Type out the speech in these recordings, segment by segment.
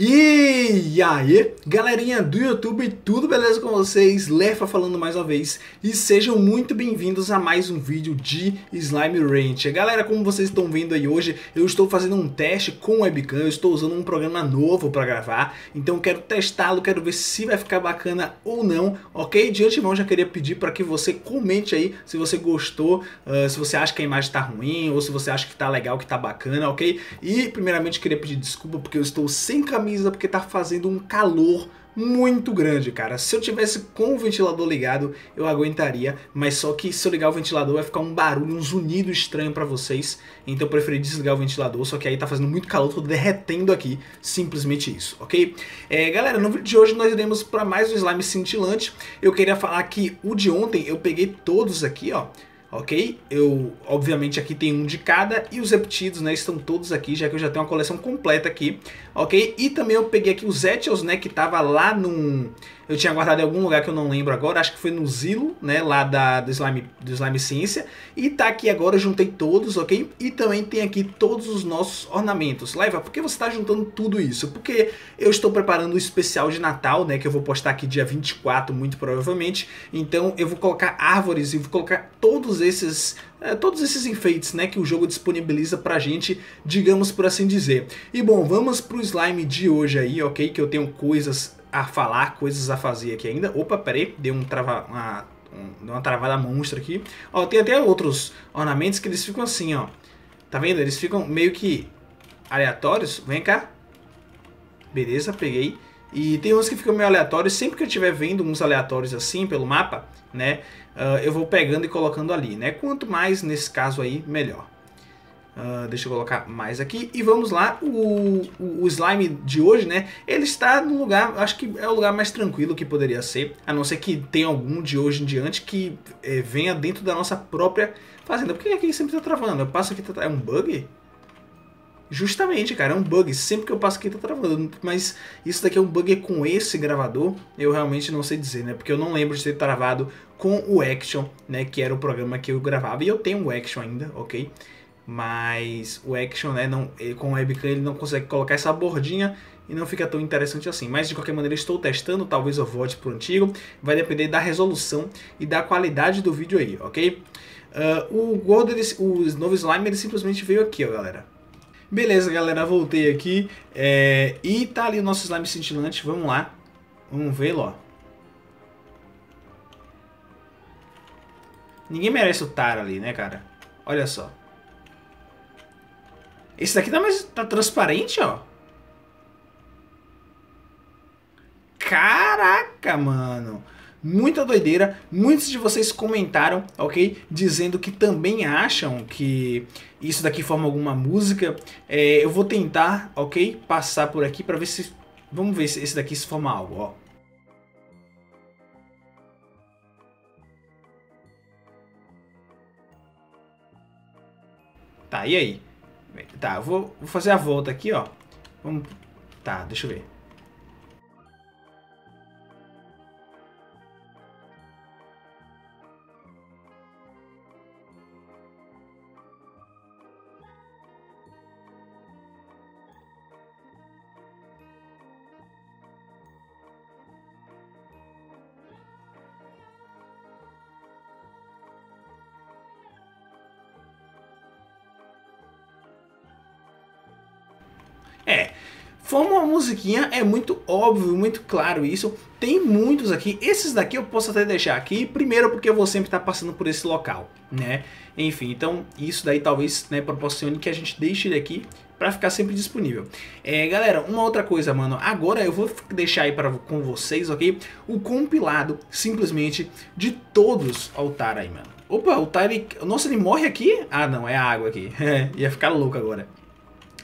E aí, galerinha do YouTube, tudo beleza com vocês? Lefa falando mais uma vez e sejam muito bem-vindos a mais um vídeo de Slime Ranch. Galera, como vocês estão vendo aí hoje, eu estou fazendo um teste com webcam, eu estou usando um programa novo para gravar, então quero testá-lo, quero ver se vai ficar bacana ou não, ok? De antemão já queria pedir para que você comente aí se você gostou, uh, se você acha que a imagem está ruim ou se você acha que está legal, que está bacana, ok? E primeiramente queria pedir desculpa porque eu estou sem camisa camisa porque tá fazendo um calor muito grande, cara. Se eu tivesse com o ventilador ligado, eu aguentaria, mas só que se eu ligar o ventilador vai ficar um barulho, um zunido estranho para vocês, então eu preferi desligar o ventilador, só que aí tá fazendo muito calor, tô derretendo aqui, simplesmente isso, ok? É, galera, no vídeo de hoje nós iremos para mais um slime cintilante, eu queria falar que o de ontem eu peguei todos aqui, ó, ok? Eu, obviamente, aqui tem um de cada e os repetidos, né, estão todos aqui, já que eu já tenho uma coleção completa aqui, ok? E também eu peguei aqui os Etios, né, que tava lá num... Eu tinha guardado em algum lugar que eu não lembro agora, acho que foi no Zilo, né, lá da, do, Slime, do Slime Ciência. E tá aqui agora, eu juntei todos, ok? E também tem aqui todos os nossos ornamentos. Leva, por que você está juntando tudo isso? Porque eu estou preparando o um especial de Natal, né, que eu vou postar aqui dia 24, muito provavelmente. Então eu vou colocar árvores e vou colocar todos esses é, todos esses enfeites né, que o jogo disponibiliza pra gente, digamos por assim dizer. E bom, vamos pro slime de hoje aí, ok? Que eu tenho coisas a falar, coisas a fazer aqui ainda. Opa, peraí, deu um trava, uma, um, deu uma travada monstra aqui. Ó, tem até outros ornamentos que eles ficam assim, ó. Tá vendo? Eles ficam meio que aleatórios. Vem cá. Beleza, peguei. E tem uns que ficam meio aleatórios. Sempre que eu estiver vendo uns aleatórios assim pelo mapa, né? Uh, eu vou pegando e colocando ali, né? Quanto mais nesse caso aí, melhor. Uh, deixa eu colocar mais aqui. E vamos lá, o, o, o, slime de hoje, né? Ele está no lugar, acho que é o lugar mais tranquilo que poderia ser. A não ser que tenha algum de hoje em diante que é, venha dentro da nossa própria fazenda. Por que aqui sempre está travando? Eu passo aqui, tá, é um bug? Justamente, cara, é um bug. Sempre que eu passo aqui tá travando. Mas isso daqui é um bug com esse gravador, eu realmente não sei dizer, né? Porque eu não lembro de ter travado com o Action, né? Que era o programa que eu gravava. E eu tenho o Action ainda, ok? Mas o Action, né, não, com o webcam ele não consegue colocar essa bordinha e não fica tão interessante assim. Mas de qualquer maneira estou testando, talvez eu volte para o antigo, vai depender da resolução e da qualidade do vídeo aí, ok? Uh, o Gold, o novo slime, ele simplesmente veio aqui, ó, galera. Beleza, galera, voltei aqui é, e tá ali o nosso slime cintilante, vamos lá, vamos vê-lo, ó. Ninguém merece o Tar ali, né, cara? Olha só. Esse daqui tá, mais, tá transparente, ó. Caraca, mano. Muita doideira. Muitos de vocês comentaram, ok? Dizendo que também acham que isso daqui forma alguma música. É, eu vou tentar, ok? Passar por aqui para ver se... Vamos ver se esse daqui se forma algo, ó. Tá, e aí? Tá, vou, vou fazer a volta aqui, ó. Vamos... Tá, deixa eu ver. Forma uma musiquinha, é muito óbvio, muito claro isso. Tem muitos aqui, esses daqui eu posso até deixar aqui, primeiro porque eu vou sempre estar passando por esse local, né? Enfim, então isso daí talvez né, proporcione que a gente deixe ele aqui para ficar sempre disponível. É, galera, uma outra coisa, mano, agora eu vou deixar aí para com vocês, ok? O compilado, simplesmente, de todos altar aí, mano. Opa, o Tar, ele... Nossa, ele morre aqui? Ah, não, é a água aqui. Ia ficar louco agora.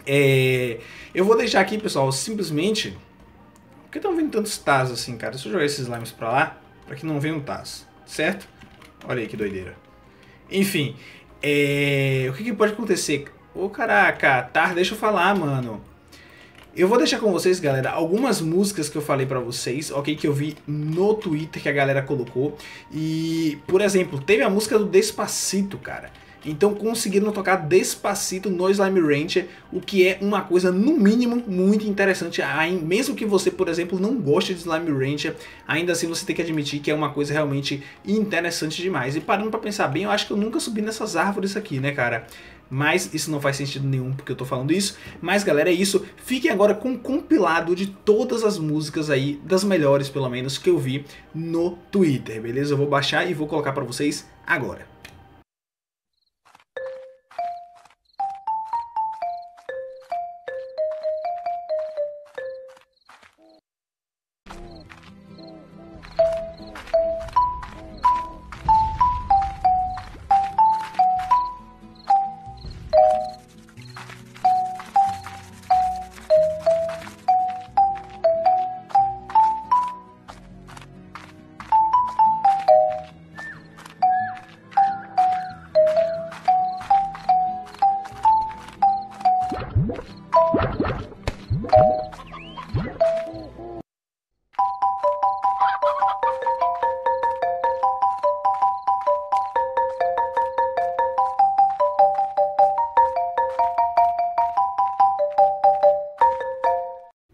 É, eu vou deixar aqui, pessoal, simplesmente... Por que estão vindo tantos Taz assim, cara? Deixa eu jogar esses slimes pra lá, pra que não venham Taz, certo? Olha aí que doideira. Enfim, é... o que, que pode acontecer? Ô, oh, caraca, tá, deixa eu falar, mano. Eu vou deixar com vocês, galera, algumas músicas que eu falei pra vocês, ok? Que eu vi no Twitter que a galera colocou. E, por exemplo, teve a música do Despacito, cara. Então conseguiram tocar Despacito no Slime Rancher, o que é uma coisa no mínimo muito interessante. Mesmo que você, por exemplo, não goste de Slime Rancher, ainda assim você tem que admitir que é uma coisa realmente interessante demais. E parando para pensar bem, eu acho que eu nunca subi nessas árvores aqui, né, cara? mas isso não faz sentido nenhum porque eu tô falando isso. Mas galera, é isso. Fiquem agora com um compilado de todas as músicas aí, das melhores pelo menos, que eu vi no Twitter, beleza? Eu vou baixar e vou colocar pra vocês agora.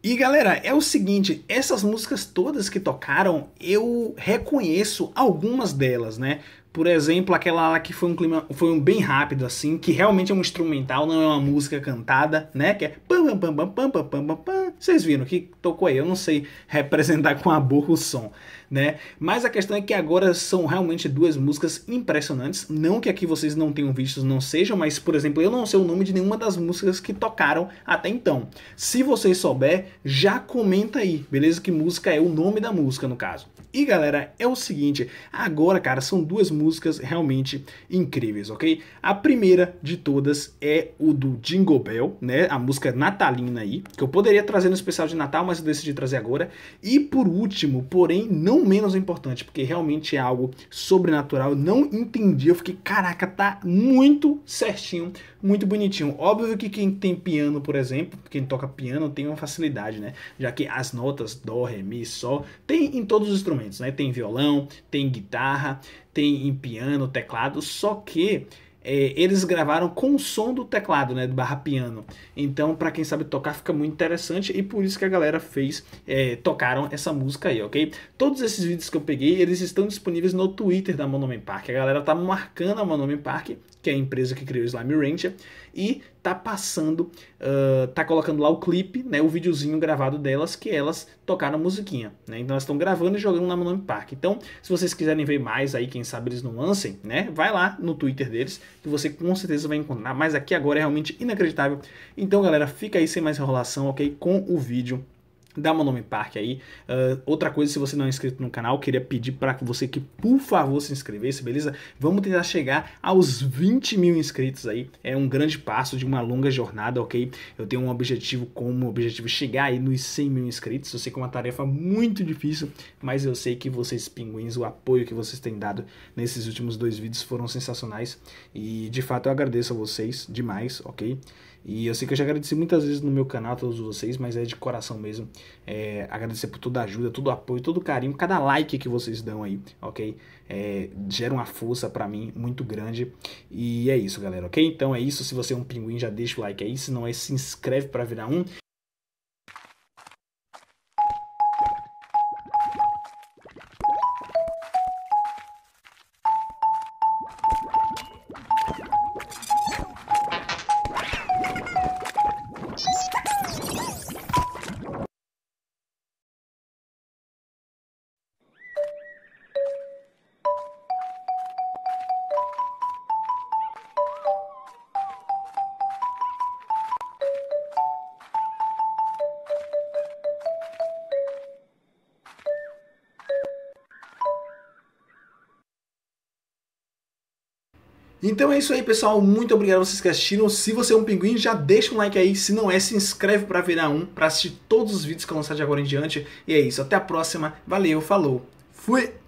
E galera, é o seguinte, essas músicas todas que tocaram, eu reconheço algumas delas, né? Por exemplo, aquela lá que foi um clima, foi um bem rápido assim, que realmente é um instrumental, não é uma música cantada, né? Que é pam pam pam pam pam pam pam pam. Vocês viram que tocou aí? Eu não sei representar com a boca o som né? Mas a questão é que agora são realmente duas músicas impressionantes. Não que aqui vocês não tenham visto, não sejam, mas, por exemplo, eu não sei o nome de nenhuma das músicas que tocaram até então. Se vocês souber, já comenta aí, beleza? Que música é o nome da música, no caso. E galera, é o seguinte, agora, cara, são duas músicas realmente incríveis, ok? A primeira de todas é o do Jingle Bell, né? A música natalina aí, que eu poderia trazer no especial de Natal, mas eu decidi trazer agora. E por último, porém não menos importante, porque realmente é algo sobrenatural. Eu não entendi, eu fiquei, caraca, tá muito certinho, muito bonitinho. Óbvio que quem tem piano, por exemplo, quem toca piano tem uma facilidade, né? Já que as notas dó, ré, mi, sol, tem em todos os instrumentos, né? Tem violão, tem guitarra, tem em piano, teclado, só que é, eles gravaram com o som do teclado, né, do barra piano. Então, para quem sabe tocar, fica muito interessante e por isso que a galera fez, é, tocaram essa música aí, ok? Todos esses vídeos que eu peguei, eles estão disponíveis no Twitter da Monument Park. A galera tá marcando a Monument Park, que é a empresa que criou o Slime Rancher, e tá passando, uh, tá colocando lá o clipe, né, o videozinho gravado delas, que elas tocaram a musiquinha, né, então elas estão gravando e jogando na Monument Park. Então, se vocês quiserem ver mais aí, quem sabe eles não lancem, né, vai lá no Twitter deles, que você com certeza vai encontrar, mas aqui agora é realmente inacreditável. Então, galera, fica aí sem mais enrolação, ok, com o vídeo dá meu nome Park aí. Uh, outra coisa, se você não é inscrito no canal, queria pedir para você que, por favor, se inscrevesse, beleza? Vamos tentar chegar aos 20 mil inscritos aí. É um grande passo de uma longa jornada, ok? Eu tenho um objetivo como objetivo chegar aí nos 100 mil inscritos. Eu sei que é uma tarefa muito difícil, mas eu sei que vocês, pinguins, o apoio que vocês têm dado nesses últimos dois vídeos foram sensacionais. E, de fato, eu agradeço a vocês demais, ok? E eu sei que eu já agradeci muitas vezes no meu canal a todos vocês, mas é de coração mesmo. É, agradecer por toda a ajuda, todo o apoio, todo o carinho, cada like que vocês dão aí, ok? É, gera uma força para mim muito grande. E é isso, galera, ok? Então é isso. Se você é um pinguim, já deixa o like aí. Se não é, se inscreve para virar um. Então é isso aí, pessoal. Muito obrigado a vocês que assistiram. Se você é um pinguim, já deixa um like aí. Se não é, se inscreve para virar um, para assistir todos os vídeos que eu lançar de agora em diante. E é isso. Até a próxima. Valeu, falou. Fui!